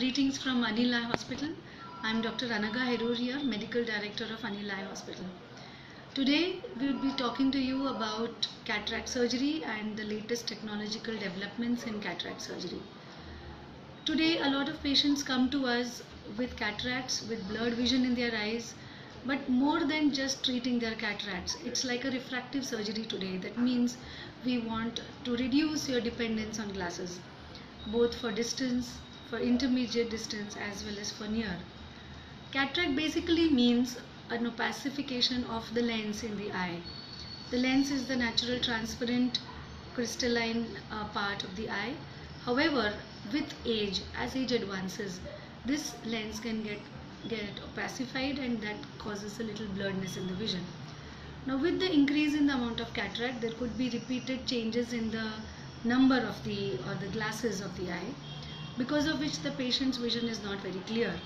Greetings from Anil Eye Hospital. I am Dr. Anagha Heroor Medical Director of Anil Eye Hospital. Today we will be talking to you about cataract surgery and the latest technological developments in cataract surgery. Today a lot of patients come to us with cataracts, with blurred vision in their eyes, but more than just treating their cataracts, it's like a refractive surgery today. That means we want to reduce your dependence on glasses, both for distance, for intermediate distance as well as for near. Cataract basically means an opacification of the lens in the eye. The lens is the natural transparent crystalline uh, part of the eye. However, with age, as age advances, this lens can get get opacified and that causes a little blurredness in the vision. Now with the increase in the amount of cataract there could be repeated changes in the number of the or the glasses of the eye because of which the patient's vision is not very clear.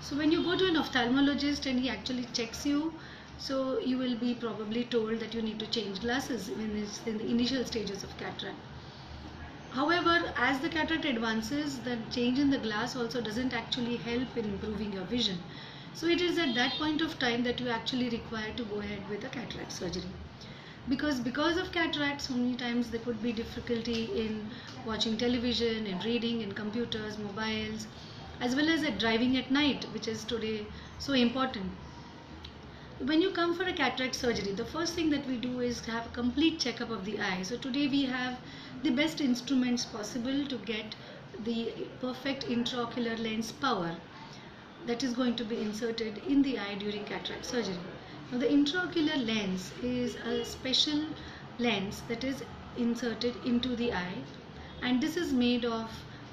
So when you go to an ophthalmologist and he actually checks you so you will be probably told that you need to change glasses when it's in the initial stages of cataract. However, as the cataract advances, the change in the glass also doesn't actually help in improving your vision. So it is at that point of time that you actually require to go ahead with a cataract surgery. Because because of cataract, so many times there could be difficulty in watching television, and reading, and computers, mobiles, as well as at driving at night, which is today so important. When you come for a cataract surgery the first thing that we do is have a complete checkup of the eye. So today we have the best instruments possible to get the perfect intraocular lens power that is going to be inserted in the eye during cataract surgery now the intraocular lens is a special lens that is inserted into the eye and this is made of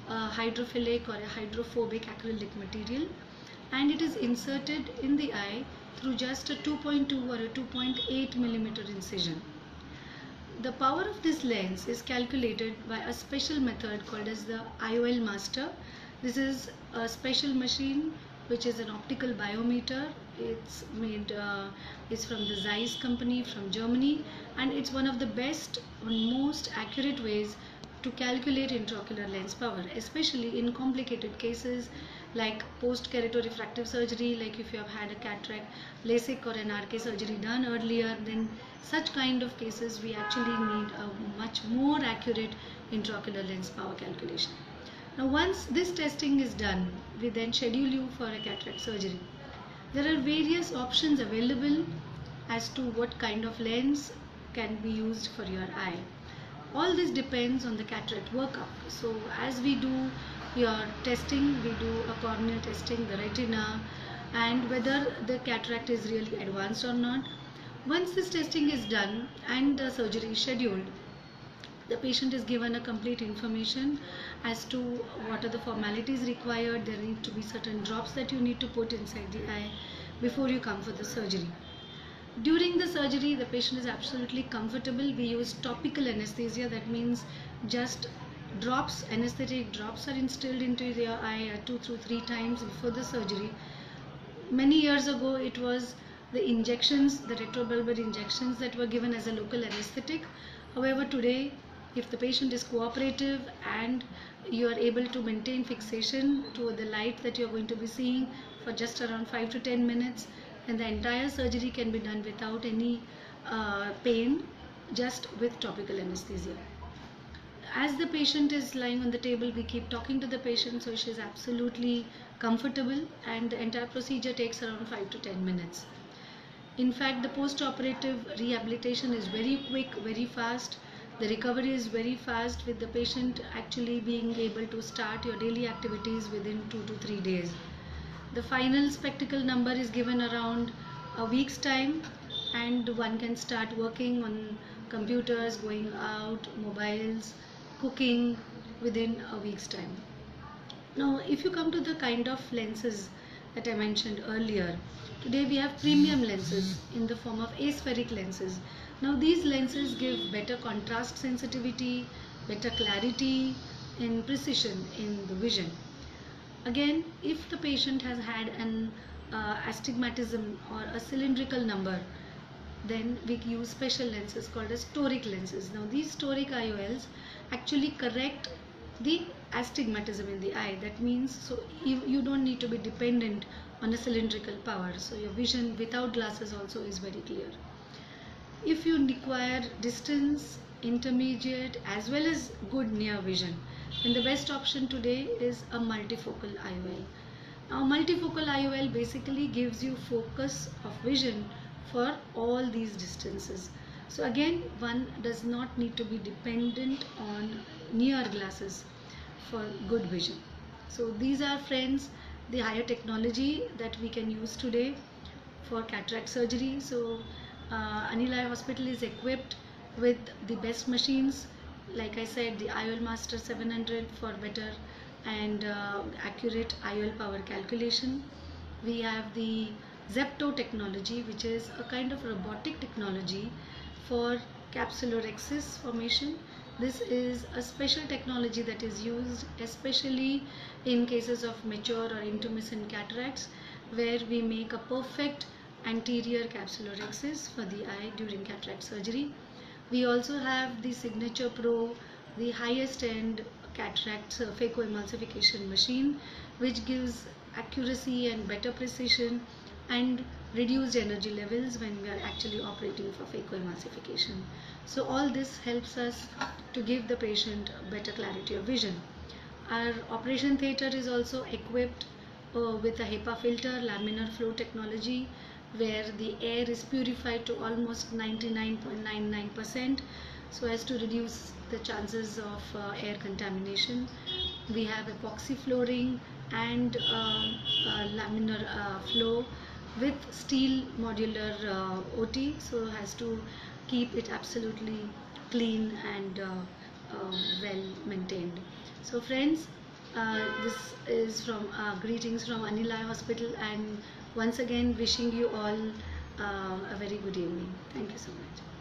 a hydrophilic or a hydrophobic acrylic material and it is inserted in the eye through just a 2.2 or a 2.8 millimeter incision. The power of this lens is calculated by a special method called as the IOL master. This is a special machine which is an optical biometer. It's made, uh, it's from the Zeiss company from Germany and it's one of the best and most accurate ways to calculate intraocular lens power, especially in complicated cases like post refractive surgery, like if you have had a cataract, LASIK or an RK surgery done earlier, then such kind of cases we actually need a much more accurate intraocular lens power calculation. Now once this testing is done, we then schedule you for a cataract surgery. There are various options available as to what kind of lens can be used for your eye. All this depends on the cataract workup. So as we do your testing we do a corneal testing the retina and whether the cataract is really advanced or not. Once this testing is done and the surgery is scheduled the patient is given a complete information as to what are the formalities required there need to be certain drops that you need to put inside the eye before you come for the surgery during the surgery, the patient is absolutely comfortable. We use topical anesthesia, that means just drops, anesthetic drops are instilled into their eye two through three times before the surgery. Many years ago, it was the injections, the retrobulbar injections that were given as a local anesthetic. However, today, if the patient is cooperative and you are able to maintain fixation to the light that you are going to be seeing for just around 5 to 10 minutes, and the entire surgery can be done without any uh, pain just with topical anesthesia. As the patient is lying on the table we keep talking to the patient so she is absolutely comfortable and the entire procedure takes around 5 to 10 minutes. In fact the post-operative rehabilitation is very quick very fast the recovery is very fast with the patient actually being able to start your daily activities within 2 to 3 days the final spectacle number is given around a week's time and one can start working on computers, going out, mobiles, cooking within a week's time. Now if you come to the kind of lenses that I mentioned earlier, today we have premium lenses in the form of aspheric lenses. Now these lenses give better contrast sensitivity, better clarity and precision in the vision. Again, if the patient has had an uh, astigmatism or a cylindrical number, then we use special lenses called as toric lenses. Now these toric IOLs actually correct the astigmatism in the eye that means so you, you don't need to be dependent on a cylindrical power so your vision without glasses also is very clear if you require distance intermediate as well as good near vision. Then the best option today is a multifocal IOL now multifocal IOL basically gives you focus of vision for all these distances. So again one does not need to be dependent on near glasses for good vision. So these are friends the higher technology that we can use today for cataract surgery. So uh, Anil Hospital is equipped with the best machines. Like I said the IOL Master 700 for better and uh, accurate IOL power calculation. We have the Zepto technology which is a kind of robotic technology for capsulorhexis formation. This is a special technology that is used especially in cases of mature or intumescent cataracts where we make a perfect anterior capsulorhexis for the eye during cataract surgery. We also have the Signature Pro, the highest end cataract phacoemulsification machine which gives accuracy and better precision and reduced energy levels when we are actually operating for phacoemulsification. So all this helps us to give the patient better clarity of vision. Our operation theatre is also equipped uh, with a HEPA filter, laminar flow technology where the air is purified to almost 99.99% so as to reduce the chances of uh, air contamination. We have epoxy flooring and uh, laminar flow with steel modular uh, OT so has to keep it absolutely clean and uh, uh, well maintained so friends uh, this is from uh, greetings from Anil Eye Hospital and once again wishing you all uh, a very good evening. Thank you so much